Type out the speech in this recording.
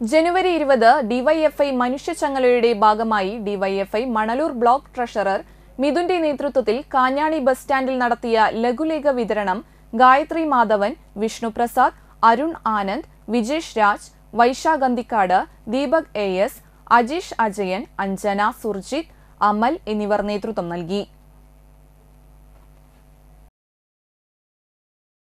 ജനുവരി ഇരുപത് ഡിവൈഎഫ്ഐ മനുഷ്യച്ചങ്ങലയുടെ ഭാഗമായി ഡിവൈഎഫ്ഐ മണലൂർ ബ്ലോക്ക് ട്രഷറർ മിഥുന്റെ നേതൃത്വത്തിൽ കാഞ്ഞാണി ബസ് സ്റ്റാൻഡിൽ നടത്തിയ ലഘുലേഖ വിതരണം ഗായത്രി മാധവൻ വിഷ്ണുപ്രസാദ് അരുൺ ആനന്ദ് വിജേഷ് രാജ് വൈശാഗന്തിക്കാട് ദീപക് എ എസ് അജീഷ് അജയൻ അഞ്ജന സുർജിത് അമൽ എന്നിവർ നേതൃത്വം നൽകി.